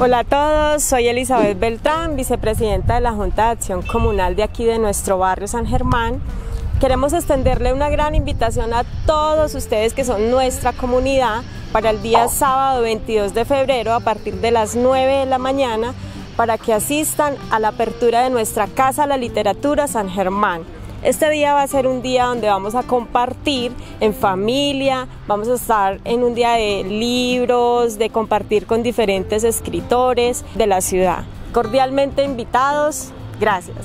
Hola a todos, soy Elizabeth Beltrán, vicepresidenta de la Junta de Acción Comunal de aquí de nuestro barrio San Germán. Queremos extenderle una gran invitación a todos ustedes que son nuestra comunidad para el día sábado 22 de febrero a partir de las 9 de la mañana para que asistan a la apertura de nuestra Casa la Literatura San Germán. Este día va a ser un día donde vamos a compartir en familia, vamos a estar en un día de libros, de compartir con diferentes escritores de la ciudad. Cordialmente invitados, gracias.